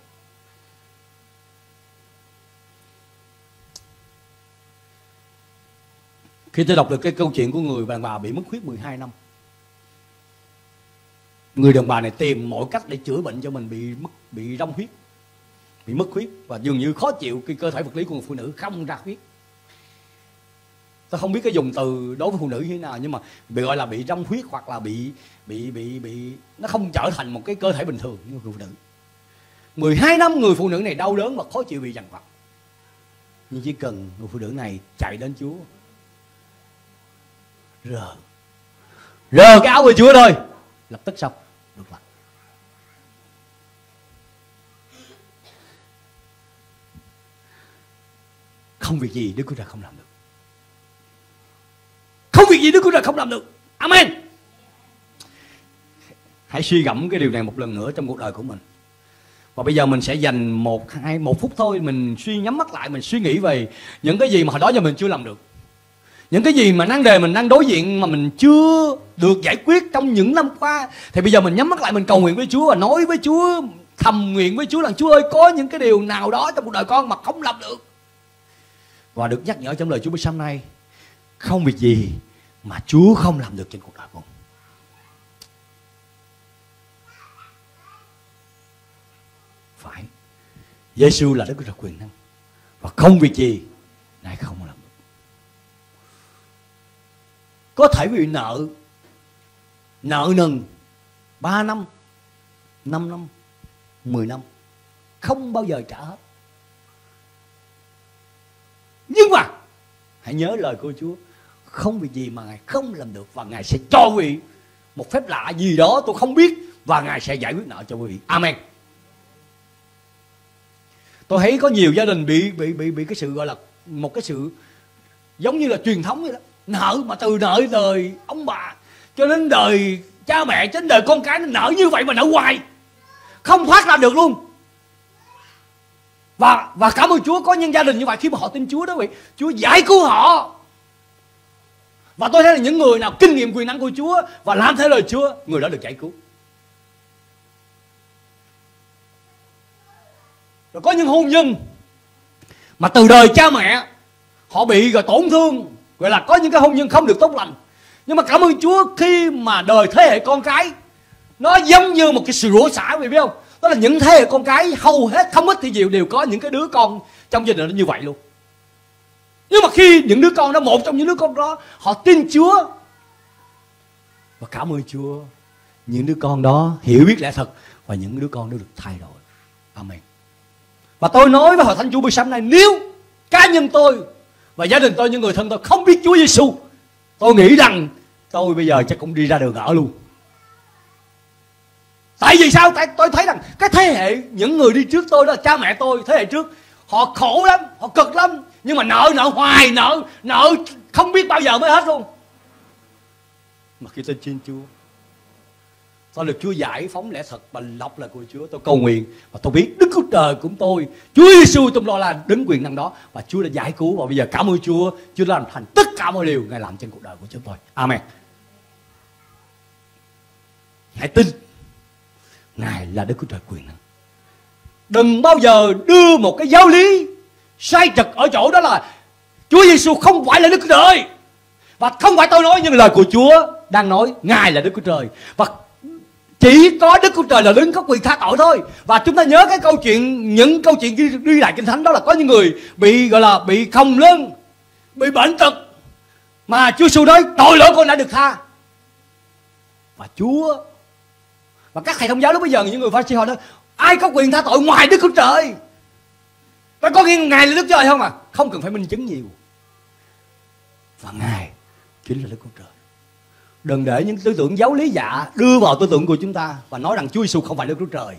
Khi tôi đọc được cái câu chuyện của người đàn bà bị mất huyết 12 năm người đàn bà này tìm mọi cách để chữa bệnh cho mình bị mất, bị rong huyết, bị mất huyết và dường như khó chịu cái cơ thể vật lý của người phụ nữ không ra huyết. Tôi không biết cái dùng từ đối với phụ nữ như thế nào, nhưng mà bị gọi là bị rong huyết hoặc là bị bị bị bị, nó không trở thành một cái cơ thể bình thường như phụ nữ. 12 năm người phụ nữ này đau đớn và khó chịu bị dằn vặt. Nhưng chỉ cần người phụ nữ này chạy đến Chúa, rờ rờ cái áo của Chúa thôi, lập tức xong được lành không việc gì Đức Chúa Trời không làm được. Không việc gì Đức Chúa Trời không làm được. Amen. Hãy suy gẫm cái điều này một lần nữa trong cuộc đời của mình. Và bây giờ mình sẽ dành một, hai, một phút thôi mình suy nhắm mắt lại, mình suy nghĩ về những cái gì mà hồi đó giờ mình chưa làm được những cái gì mà năng đề mình đang đối diện mà mình chưa được giải quyết trong những năm qua, thì bây giờ mình nhắm mắt lại, mình cầu nguyện với Chúa và nói với Chúa, thầm nguyện với Chúa là, Chúa ơi, có những cái điều nào đó trong cuộc đời con mà không làm được. Và được nhắc nhở trong lời Chúa buổi sáng nay, không việc gì mà Chúa không làm được trên cuộc đời con. Phải. Giêsu là Đức Chúa quyền năng. Và không việc gì ngài không làm được có thể bị nợ. Nợ nần 3 năm 5 năm 10 năm. Không bao giờ trả hết. Nhưng mà, hãy nhớ lời của Chúa, không vì gì mà ngài không làm được và ngài sẽ cho quý vị một phép lạ gì đó tôi không biết và ngài sẽ giải quyết nợ cho quý vị. Amen. Tôi thấy có nhiều gia đình bị bị bị bị cái sự gọi là một cái sự giống như là truyền thống vậy đó nợ mà từ nợ đời, ông bà. Cho đến đời cha mẹ, cho đến đời con cái nó nợ như vậy mà nợ hoài. Không thoát ra được luôn. Và và cảm ơn Chúa có những gia đình như vậy khi mà họ tin Chúa đó vị. Chúa giải cứu họ. Và tôi thấy là những người nào kinh nghiệm quyền năng của Chúa và làm theo lời Chúa, người đó được giải cứu. Rồi có những hôn nhân mà từ đời cha mẹ, họ bị rồi tổn thương gọi là có những cái hôn nhân không được tốt lành. Nhưng mà cảm ơn Chúa, khi mà đời thế hệ con cái, nó giống như một cái sự rủa xả vậy, biết không? Đó là những thế hệ con cái hầu hết không ít thì nhiều đều có những cái đứa con trong gia đình nó như vậy luôn. Nhưng mà khi những đứa con đó, một trong những đứa con đó, họ tin Chúa và cảm ơn Chúa, những đứa con đó hiểu biết lẽ thật và những đứa con đó được thay đổi. Amen. Và tôi nói với hội thánh Chúa buổi sáng này nếu cá nhân tôi và gia đình tôi, những người thân tôi không biết Chúa Giêsu tôi nghĩ rằng tôi bây giờ chắc cũng đi ra đường ở luôn. Tại vì sao? Tại tôi thấy rằng cái thế hệ, những người đi trước tôi đó là cha mẹ tôi, thế hệ trước, họ khổ lắm, họ cực lắm. Nhưng mà nợ nợ, hoài nợ nợ, không biết bao giờ mới hết luôn. Mà khi tôi tin Chúa tôi được Chúa giải phóng lẽ thật và lọc là của Chúa. Tôi cầu nguyện và tôi biết Đức Chúa Trời cũng tôi. Chúa Giêsu tôi lo là đứng quyền năng đó và Chúa đã giải cứu. Và bây giờ cảm ơn Chúa. Chúa đã làm thành tất cả mọi điều Ngài làm trên cuộc đời của chúng tôi. Amen. Hãy tin, Ngài là Đức Chúa Trời quyền năng. Đừng bao giờ đưa một cái giáo lý sai trật ở chỗ đó là Chúa Giêsu không phải là Đức Chúa Trời. Và không phải tôi nói, nhưng lời của Chúa đang nói, Ngài là Đức Chúa Trời. Và chỉ có Đức của Trời là đứng có quyền tha tội thôi. Và chúng ta nhớ cái câu chuyện những câu chuyện ghi, ghi lại kinh thánh đó là có những người bị gọi là bị không lưng bị bệnh tật mà Chúa Giêsu nói tội lỗi con đã được tha. Và Chúa và các thầy thông giáo lúc bây giờ những người pha họ nói ai có quyền tha tội ngoài Đức của Trời? Ta có nghe ngài là Đức Trời không à? Không cần phải minh chứng nhiều. Và ngài chính là Đức của Trời đừng để những tư tưởng giáo lý dạ đưa vào tư tưởng của chúng ta và nói rằng Chúa Giêsu không phải Đức Chúa Trời.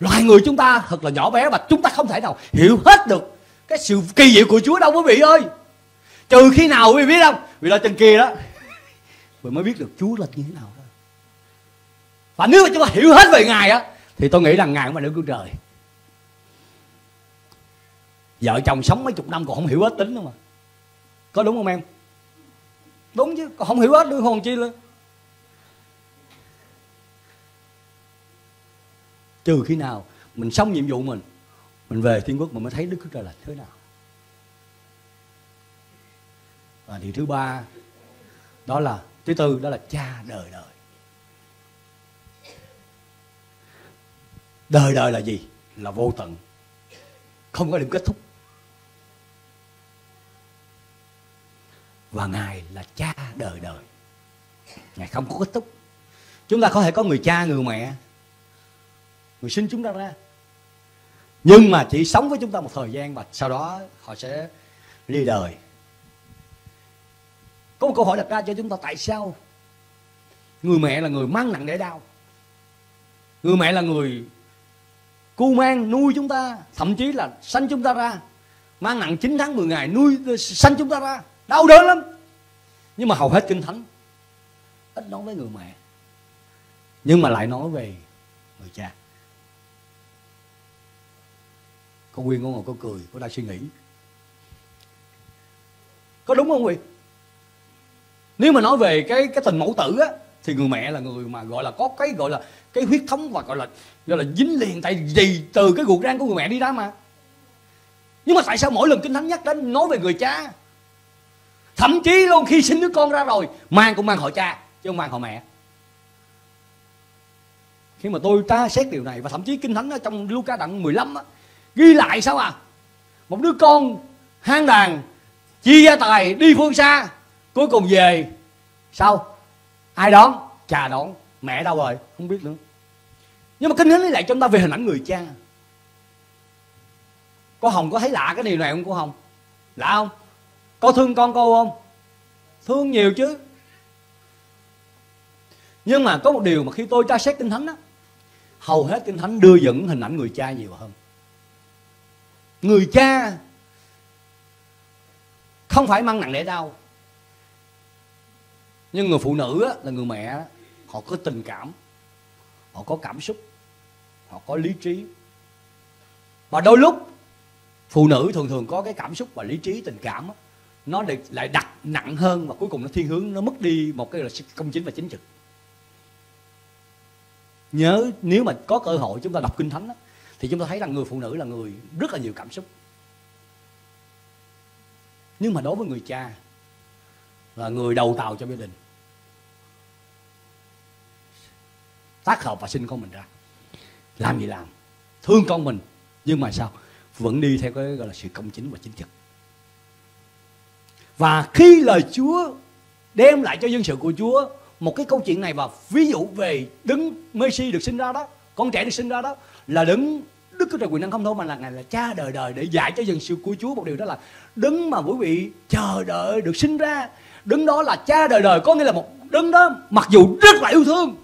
Loài người chúng ta thật là nhỏ bé và chúng ta không thể nào hiểu hết được cái sự kỳ diệu của Chúa đâu, quý vị ơi. Trừ khi nào, quý vị biết không? Vì là trên kia đó. (laughs) Mình mới biết được Chúa là như thế nào đó. Và nếu mà chúng ta hiểu hết về ngài á, thì tôi nghĩ rằng ngài không là Đức Chúa Trời. Vợ chồng sống mấy chục năm còn không hiểu hết tính đâu mà. Có đúng không em? Đúng chứ, còn không hiểu hết đứa hồn chi lên trừ khi nào mình xong nhiệm vụ mình mình về thiên quốc mình mới thấy đức chúa trời là thế nào. Và điều thứ ba, đó là, thứ tư, đó là cha đời đời. Đời đời là gì? Là vô tận. Không có điểm kết thúc. Và ngài là cha đời đời. Ngài không có kết thúc. Chúng ta có thể có người cha, người mẹ. Người sinh chúng ta ra. Nhưng mà chỉ sống với chúng ta một thời gian và sau đó họ sẽ ly đời. Có một câu hỏi đặt ra cho chúng ta tại sao người mẹ là người mang nặng để đau? Người mẹ là người cu mang nuôi chúng ta, thậm chí là sanh chúng ta ra. Mang nặng 9 tháng 10 ngày, nuôi sanh chúng ta ra đau đớn lắm. Nhưng mà hầu hết kinh thánh ít nói với người mẹ, nhưng mà lại nói về người cha. Con nguyên, có ngồi có cười, có đang suy nghĩ. Có đúng không quý nếu mà nói về cái cái tình mẫu tử á, thì người mẹ là người mà gọi là có cái, gọi là cái huyết thống và gọi là gọi là dính liền. Tại vì từ cái ruột rang của người mẹ đi ra mà. Nhưng mà tại sao mỗi lần kinh thánh nhắc đến nói về người cha thậm chí luôn khi sinh đứa con ra rồi mang cũng mang họ cha chứ không mang họ mẹ. Khi mà tôi ta xét điều này và thậm chí kinh thánh ở trong Luca đoạn 15 á, ghi lại sao à? Một đứa con hang đàn chia gia tài đi phương xa cuối cùng về sao? Ai đón? Cha đón mẹ đâu rồi? Không biết nữa. Nhưng mà kinh thánh lại cho chúng ta về hình ảnh người cha. Cô hồng có thấy lạ cái điều này không cô hồng? Lạ không? Có thương con cô không? Thương nhiều chứ. Nhưng mà có một điều mà khi tôi tra xét kinh thánh đó, hầu hết kinh thánh đưa dẫn hình ảnh người cha nhiều hơn. Người cha không phải mang nặng để đau nhưng người phụ nữ đó, là người mẹ họ có tình cảm họ có cảm xúc họ có lý trí. Và đôi lúc phụ nữ thường thường có cái cảm xúc và lý trí tình cảm đó nó lại đặt nặng hơn và cuối cùng nó thiên hướng nó mất đi một cái là công chính và chính trực. Nhớ nếu mà có cơ hội chúng ta đọc kinh thánh đó, thì chúng ta thấy rằng người phụ nữ là người rất là nhiều cảm xúc. Nhưng mà đối với người cha là người đầu tàu cho gia đình. Tác hợp và sinh con mình ra. Làm gì làm? Thương con mình nhưng mà sao? Vẫn đi theo cái gọi là sự công chính và chính trực và khi lời Chúa đem lại cho dân sự của Chúa một cái câu chuyện này và ví dụ về đứng Messi được sinh ra đó, con trẻ được sinh ra đó là đứng Đức Chúa Trời quyền năng không thôi mà là ngài là cha đời đời để dạy cho dân sự của Chúa một điều đó là đứng mà quý vị chờ đợi được sinh ra. Đứng đó là cha đời đời có nghĩa là một đứng đó mặc dù rất là yêu thương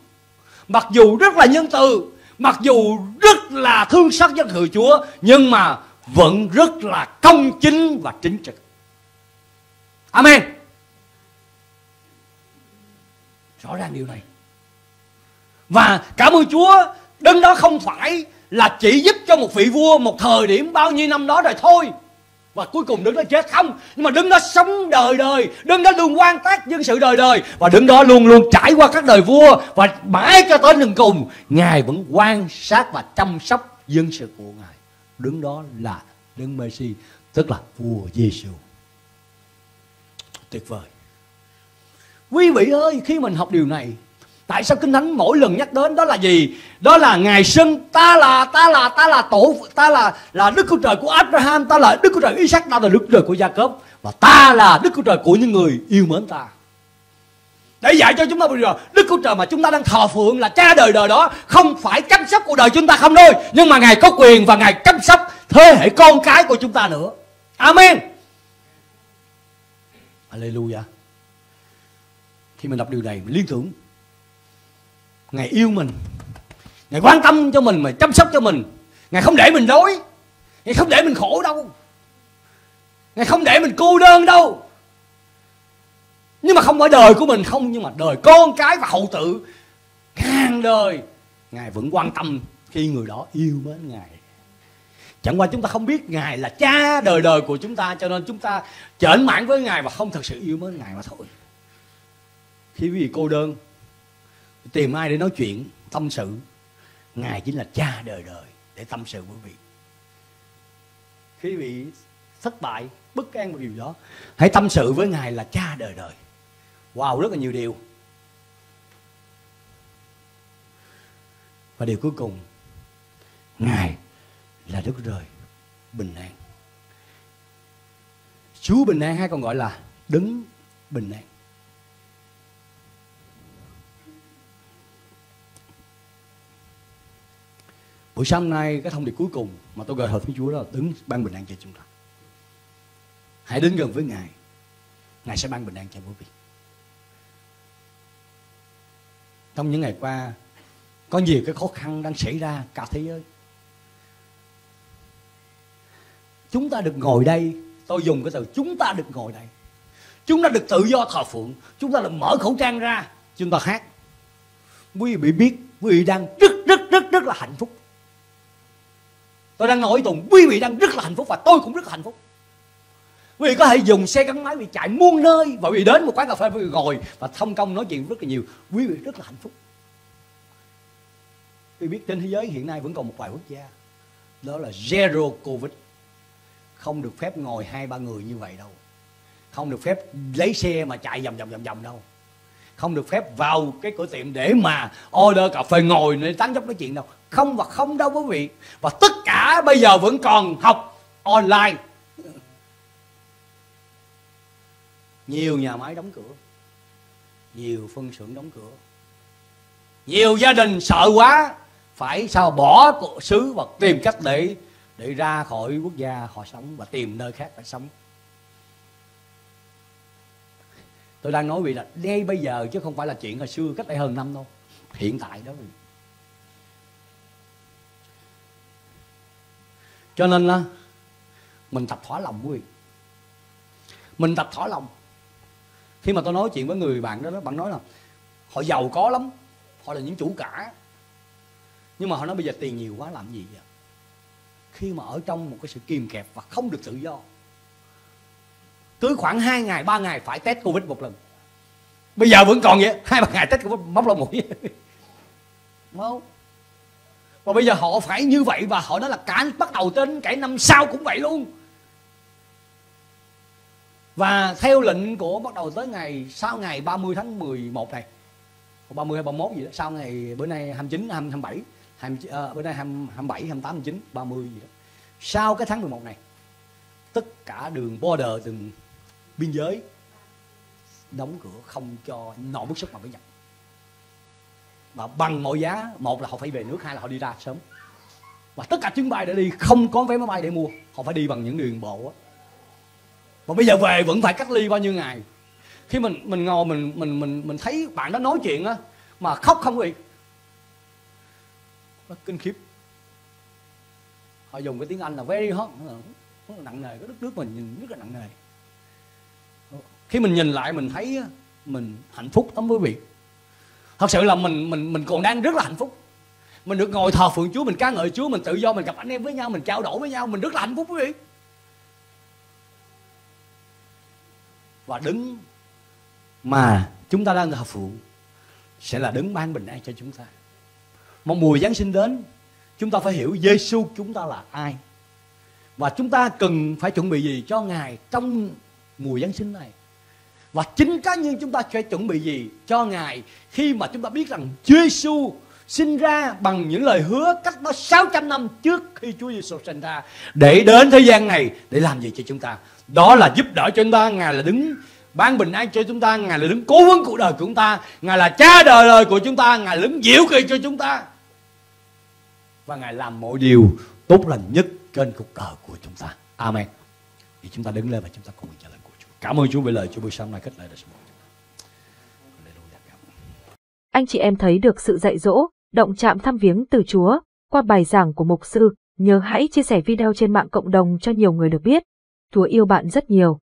mặc dù rất là nhân từ mặc dù rất là thương xót dân người Chúa nhưng mà vẫn rất là công chính và chính trực. Amen. Rõ ràng điều này. Và cảm ơn Chúa, đấng đó không phải là chỉ giúp cho một vị vua một thời điểm bao nhiêu năm đó rồi thôi. Và cuối cùng đứng đó chết không Nhưng mà đứng đó sống đời đời Đứng đó luôn quan tác dân sự đời đời Và đứng đó luôn luôn trải qua các đời vua Và mãi cho tới đường cùng Ngài vẫn quan sát và chăm sóc dân sự của Ngài Đứng đó là Đấng Messi Tức là vua Giêsu tuyệt vời. Quý vị ơi, khi mình học điều này, tại sao kinh thánh mỗi lần nhắc đến đó là gì? Đó là ngài sinh, ta là ta là ta là tổ, ta là là đức chúa trời của abraham, ta là đức chúa trời isaac, ta là đức chúa trời của jacob, và ta là đức chúa trời của những người yêu mến ta. Để dạy cho chúng ta bây giờ, đức chúa trời mà chúng ta đang thờ phượng là cha đời đời đó, không phải chăm sóc cuộc đời chúng ta không thôi, nhưng mà ngài có quyền và ngài chăm sóc thế hệ con cái của chúng ta nữa. Amen. Hallelujah. Khi mình đọc điều này, mình liên tưởng, ngài yêu mình, ngài quan tâm cho mình mà chăm sóc cho mình. Ngài không để mình đói, ngài không để mình khổ đâu ngài không để mình cô đơn đâu. Nhưng mà không phải đời của mình không, nhưng mà đời con cái và hậu tự ngàn đời, ngài vẫn quan tâm khi người đó yêu mến ngài chẳng qua chúng ta không biết ngài là cha đời đời của chúng ta, cho nên chúng ta chởn mãn với ngài và không thật sự yêu mến ngài mà thôi. Khi quý vị cô đơn, tìm ai để nói chuyện, tâm sự, ngài chính là cha đời đời để tâm sự với quý vị. Khi quý vị thất bại, bất an một điều đó, hãy tâm sự với ngài là cha đời đời. Wow, rất là nhiều điều. Và điều cuối cùng, ngài là đức trời. Bình an. Chúa bình an hay còn gọi là đứng bình an. Buổi sáng nay, cái thông điệp cuối cùng mà tôi gọi hợp với chúa đó là đứng ban bình an cho chúng ta. Hãy đến gần với ngài. Ngài sẽ ban bình an cho quý vị. Trong những ngày qua, có nhiều cái khó khăn đang xảy ra cả thế giới. Chúng ta được ngồi đây. Tôi dùng cái từ, chúng ta được ngồi đây. Chúng ta được tự do thờ phượng. Chúng ta được mở khẩu trang ra. Chúng ta hát. Quý vị biết, quý vị đang rất rất rất rất là hạnh phúc. Tôi đang nói tùng, quý vị đang rất là hạnh phúc và tôi cũng rất là hạnh phúc. Quý vị có thể dùng xe gắn máy vì chạy muôn nơi và quý vị đến một quán cà phê, quý vị ngồi và thông công nói chuyện rất là nhiều. Quý vị rất là hạnh phúc. Quý vị biết trên thế giới hiện nay vẫn còn một vài quốc gia, đó là zero covid không được phép ngồi hai, ba người như vậy đâu. Không được phép lấy xe mà chạy vòng vòng vòng vòng đâu. Không được phép vào cái cửa tiệm để mà order cà phê ngồi để tán dốc nói chuyện đâu. Không và không đâu quý vị. Và tất cả bây giờ vẫn còn học online. Nhiều nhà máy đóng cửa. Nhiều phân xưởng đóng cửa. Nhiều gia đình sợ quá. Phải sao bỏ xứ và tìm cách để để ra khỏi quốc gia họ sống và tìm nơi khác để sống. Tôi đang nói vì là ngay bây giờ chứ không phải là chuyện hồi xưa cách đây hơn năm đâu. Hiện tại đó. Vì cho nên là mình tập thỏa lòng quý vị. Mình tập thỏa lòng. Khi mà tôi nói chuyện với người bạn đó, đó bạn nói là họ giàu có lắm họ là những chủ cả. Nhưng mà họ nói bây giờ tiền nhiều quá làm gì vậy? Khi mà ở trong một cái sự kìm kẹp và không được tự do. Cứ khoảng 2 ngày 3 ngày phải test covid một lần. Bây giờ vẫn còn vậy, hai, ba ngày test covid, móc lỗ mũi. Không? Và bây giờ họ phải như vậy và họ nói là cả bắt đầu đến cả năm sau cũng vậy luôn. Và theo lệnh của bắt đầu tới ngày, sau ngày 30 tháng 11 này 30 hay 31 gì đó, sau ngày bữa nay 29 27 20, à, ờ, bữa nay 27 28 29 30 gì đó. Sau cái tháng 11 này tất cả đường border từng biên giới đóng cửa không cho nọ bức xúc mà mới nhập. Và bằng mọi giá một là họ phải về nước hai là họ đi ra sớm. Và tất cả chuyến bay để đi không có vé máy bay để mua họ phải đi bằng những đường bộ á. Và bây giờ về vẫn phải cách ly bao nhiêu ngày. Khi mình mình ngồi mình mình mình mình thấy bạn đó nói chuyện á mà khóc không vậy nó kinh khiếp. Họ dùng cái tiếng anh là very hot. Là nặng nề, cái đất nước mình nhìn rất là nặng nề. Khi mình nhìn lại, mình thấy mình hạnh phúc lắm quý vị. Thật sự là mình mình mình còn đang rất là hạnh phúc. Mình được ngồi thờ phượng Chúa, mình ca ngợi Chúa, mình tự do, mình gặp anh em với nhau, mình trao đổi với nhau, mình rất là hạnh phúc quý vị. Và đứng mà chúng ta đang thờ phượng sẽ là đứng ban bình an cho chúng ta một mùa Giáng sinh đến, chúng ta phải hiểu Giêsu chúng ta là ai. Và chúng ta cần phải chuẩn bị gì cho Ngài trong mùa Giáng sinh này. Và chính cá nhân chúng ta sẽ chuẩn bị gì cho ngài khi mà chúng ta biết rằng Chúa Giêsu sinh ra bằng những lời hứa cách đó 600 năm trước khi Chúa Giêsu sinh ra, để đến thế gian này để làm gì cho chúng ta. Đó là giúp đỡ cho chúng ta, ngài là đứng ban bình an cho chúng ta, ngài là đứng cố vấn cuộc đời của chúng ta, ngài là cha đời đời của chúng ta, ngài là đứng diệu kỳ cho chúng ta và ngài làm mọi điều tốt lành nhất trên cuộc đời của chúng ta. Amen. Thì chúng ta đứng lên và chúng ta cùng trả lời của Chúa. Cảm ơn Chúa vì lời Chúa buổi sáng nay kết lại đời sống của Anh chị em thấy được sự dạy dỗ, động chạm thăm viếng từ Chúa qua bài giảng của mục sư, nhớ hãy chia sẻ video trên mạng cộng đồng cho nhiều người được biết. Chúa yêu bạn rất nhiều.